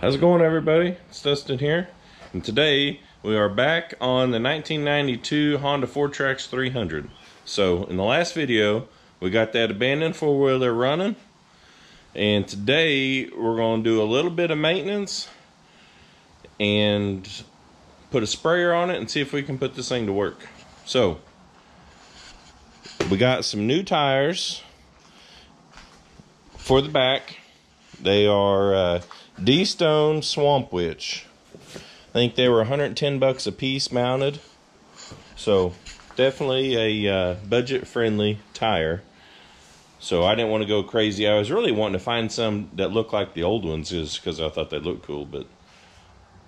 How's it going, everybody? It's Dustin here, and today we are back on the 1992 Honda Fourtrax 300. So, in the last video, we got that abandoned four wheeler running, and today we're going to do a little bit of maintenance and put a sprayer on it and see if we can put this thing to work. So, we got some new tires for the back. They are uh, Deestone Swamp Witch. I think they were 110 bucks a piece mounted. So definitely a uh, budget-friendly tire. So I didn't want to go crazy. I was really wanting to find some that looked like the old ones, just because I thought they looked cool, but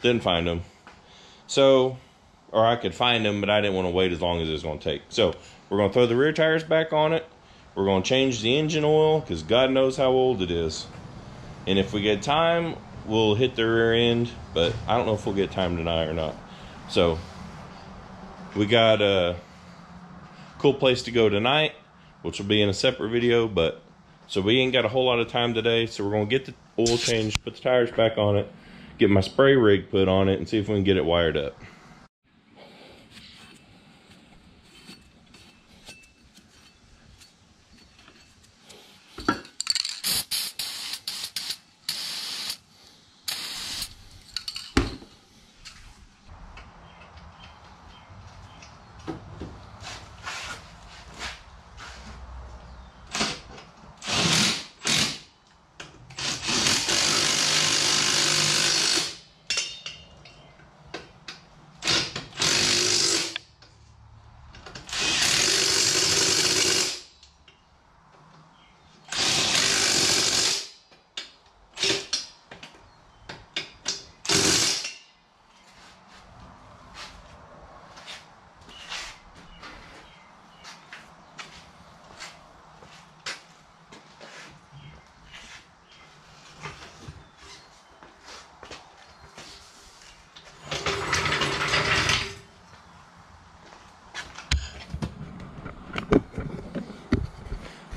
didn't find them. So, or I could find them, but I didn't want to wait as long as it was going to take. So we're going to throw the rear tires back on it. We're going to change the engine oil because God knows how old it is. And if we get time, we'll hit the rear end, but I don't know if we'll get time tonight or not. So we got a cool place to go tonight, which will be in a separate video, but so we ain't got a whole lot of time today. So we're gonna get the oil changed, put the tires back on it, get my spray rig put on it, and see if we can get it wired up.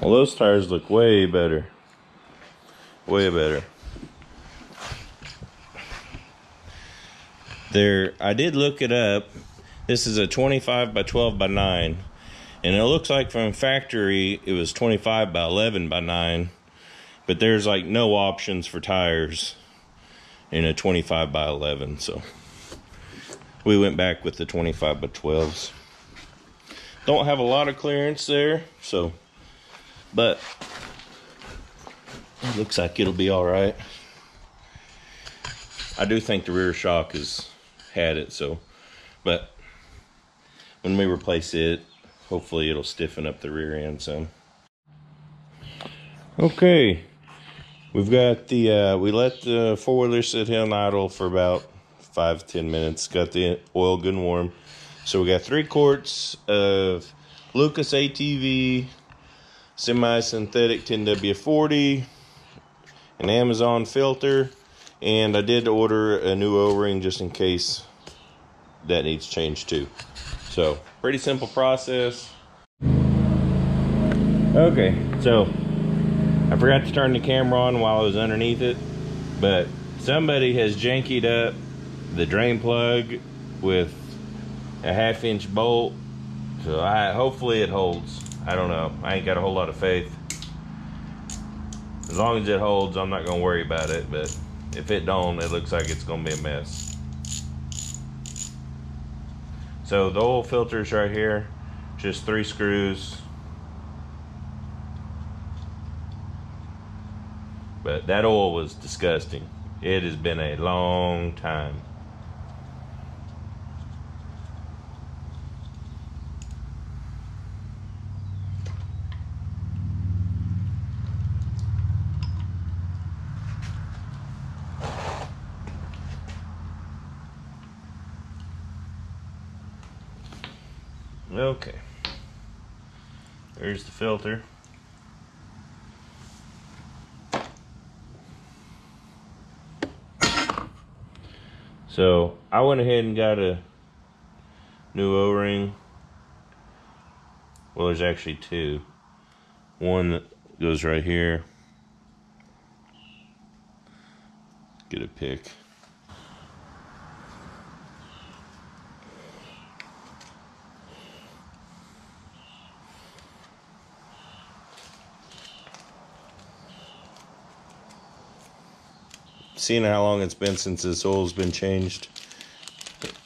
Well, those tires look way better. Way better. There, I did look it up. This is a 25 by 12 by 9. And it looks like from factory it was 25 by 11 by 9. But there's like no options for tires in a 25 by 11. So we went back with the 25 by 12s. Don't have a lot of clearance there. So but it looks like it'll be all right. I do think the rear shock has had it, so, but when we replace it, hopefully it'll stiffen up the rear end some. Okay, we've got the, uh, we let the four-wheeler sit here on idle for about five, ten minutes. Got the oil good and warm. So we got three quarts of Lucas ATV semi-synthetic 10W40, an Amazon filter, and I did order a new O-ring just in case that needs changed too. So, pretty simple process. Okay, so I forgot to turn the camera on while I was underneath it, but somebody has jankied up the drain plug with a half inch bolt. So I hopefully it holds. I don't know. I ain't got a whole lot of faith. As long as it holds, I'm not gonna worry about it. But if it don't, it looks like it's gonna be a mess. So the oil filters right here, just three screws. But that oil was disgusting. It has been a long time. Okay. There's the filter. So I went ahead and got a new O-ring. Well, there's actually two. One that goes right here. get a pick. Seeing how long it's been since this oil's been changed,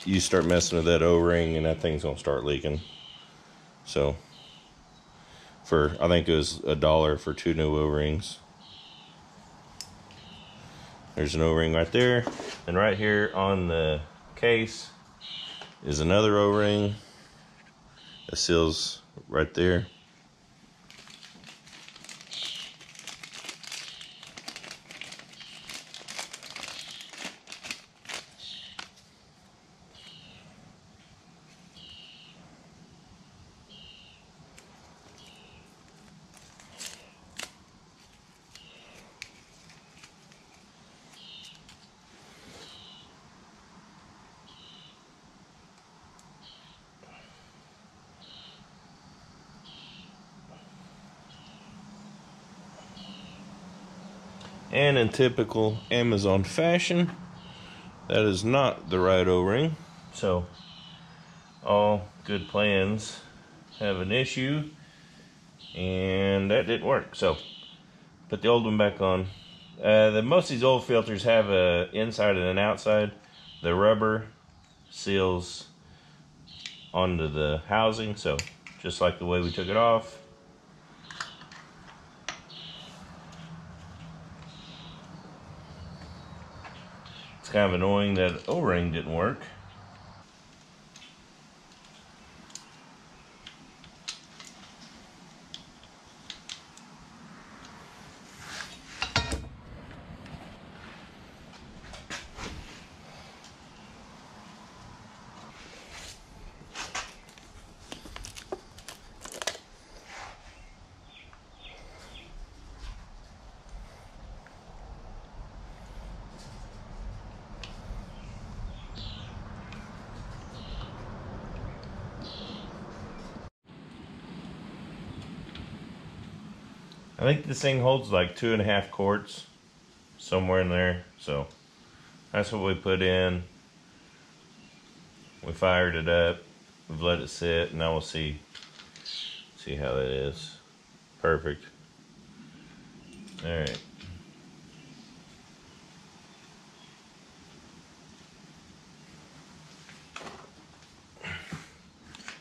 you start messing with that O-ring and that thing's gonna start leaking. So, for I think it was a dollar for two new O-rings. There's an O-ring right there, and right here on the case is another O-ring. The seals right there. And in typical Amazon fashion, that is not the right O-ring. So, all good plans have an issue, and that didn't work. So, put the old one back on. Uh, the most of these old filters have a inside and an outside. The rubber seals onto the housing, so just like the way we took it off. Kind of annoying that O-ring didn't work. I think this thing holds like two and a half quarts, somewhere in there. So that's what we put in. We fired it up. We've let it sit. And now we'll see see how that is. Perfect. All right.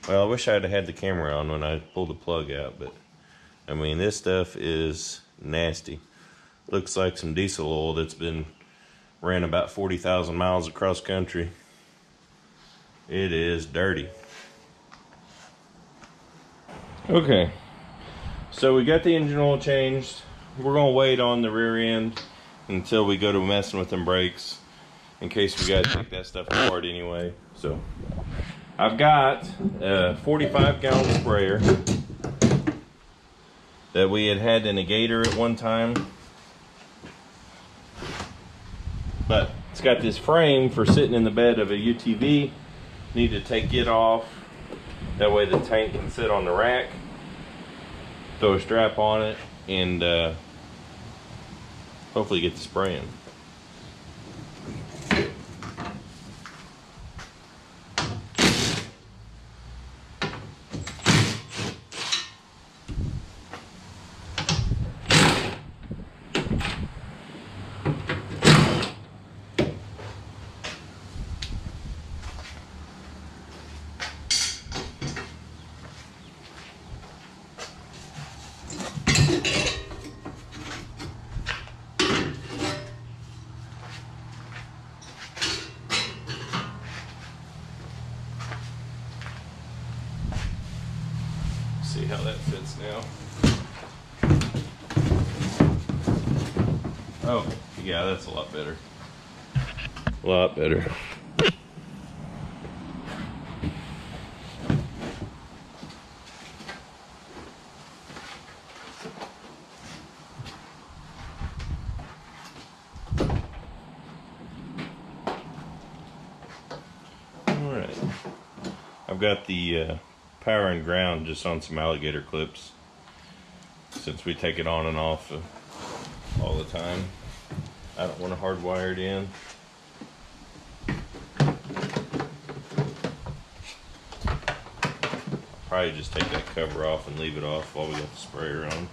Well, I wish I'd had the camera on when I pulled the plug out, but I mean, this stuff is nasty. Looks like some diesel oil that's been ran about 40,000 miles across country. It is dirty. Okay, so we got the engine oil changed. We're gonna wait on the rear end until we go to messing with them brakes in case we gotta take that stuff apart anyway. So I've got a 45 gallon sprayer that we had had in a gator at one time. But it's got this frame for sitting in the bed of a UTV. Need to take it off. That way the tank can sit on the rack. Throw a strap on it and uh, hopefully get the spraying. See how that fits now. Oh, yeah, that's a lot better. A lot better. All right. I've got the uh, power and ground just on some alligator clips since we take it on and off uh, all the time. I don't want to hardwire it in. Probably just take that cover off and leave it off while we got the sprayer on.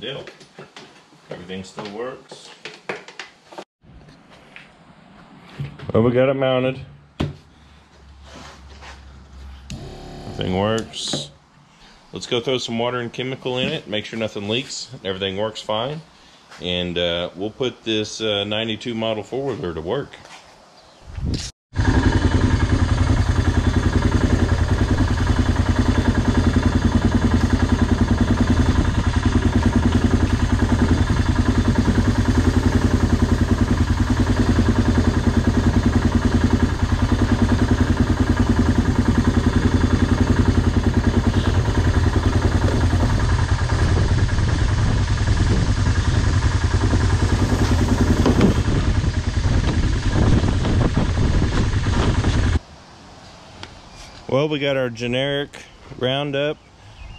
Deal. Everything still works. Well, we got it mounted. Everything works. Let's go throw some water and chemical in it, make sure nothing leaks, everything works fine. And uh, we'll put this uh, 92 model four-wheeler to work. Well, we got our generic Roundup,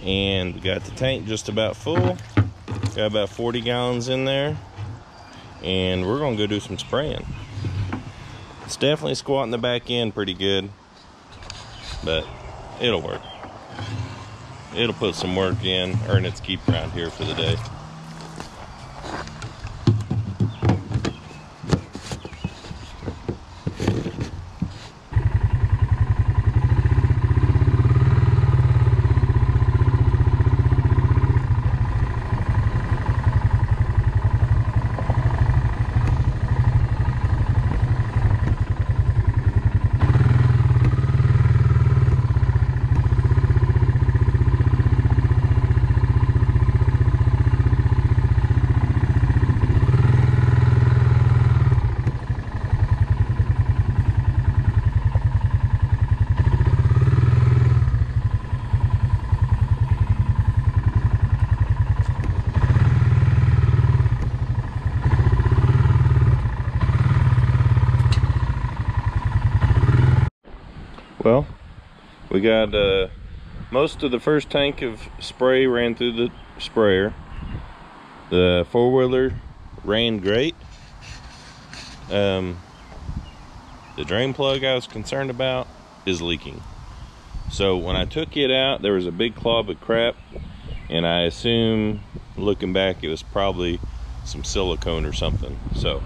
and we got the tank just about full. Got about 40 gallons in there, and we're gonna go do some spraying. It's definitely squatting the back end pretty good, but it'll work. It'll put some work in, earn its keep around here for the day. Well, got uh, most of the first tank of spray ran through the sprayer. The four-wheeler ran great. Um, the drain plug I was concerned about is leaking. So when I took it out, there was a big clob of crap, and I assume, looking back, it was probably some silicone or something. So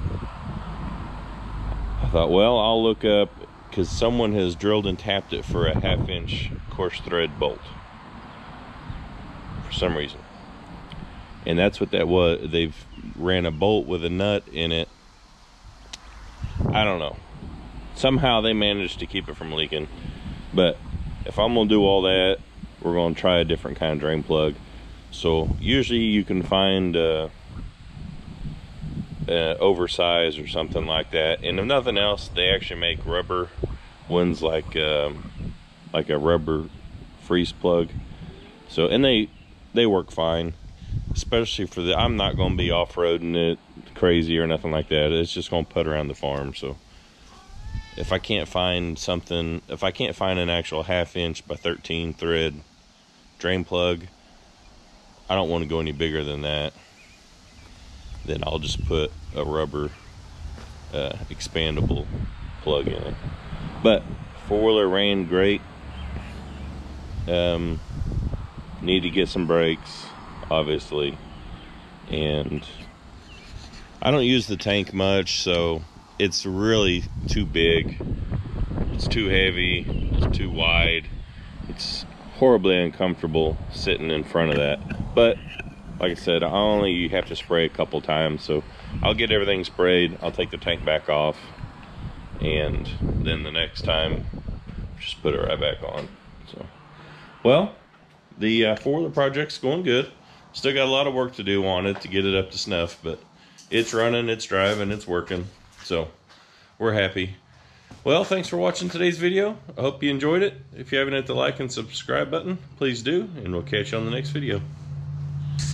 I thought, well, I'll look up because someone has drilled and tapped it for a half inch coarse thread bolt for some reason. And that's what that was they've ran a bolt with a nut in it. I don't know. Somehow they managed to keep it from leaking. But if i'm gonna do all that we're gonna try a different kind of drain plug. So usually you can find uh, uh, oversized or something like that. And if nothing else, they actually make rubber ones like um, like a rubber freeze plug. So and they they work fine, especially for the. I'm not going to be off roading it crazy or nothing like that. It's just going to put around the farm. So if I can't find something, if I can't find an actual half inch by 13 thread drain plug, I don't want to go any bigger than that then I'll just put a rubber uh, expandable plug in it. But four wheeler ran great. Um, need to get some brakes, obviously, and I don't use the tank much, so it's really too big. It's too heavy. It's too wide. It's horribly uncomfortable sitting in front of that. But like I said, I only have to spray a couple times, so I'll get everything sprayed. I'll take the tank back off, and then the next time, just put it right back on. So, well, the uh, four the project's going good. Still got a lot of work to do on it to get it up to snuff, but it's running, it's driving, it's working. So, we're happy. Well, thanks for watching today's video. I hope you enjoyed it. If you haven't hit the like and subscribe button, please do, and we'll catch you on the next video.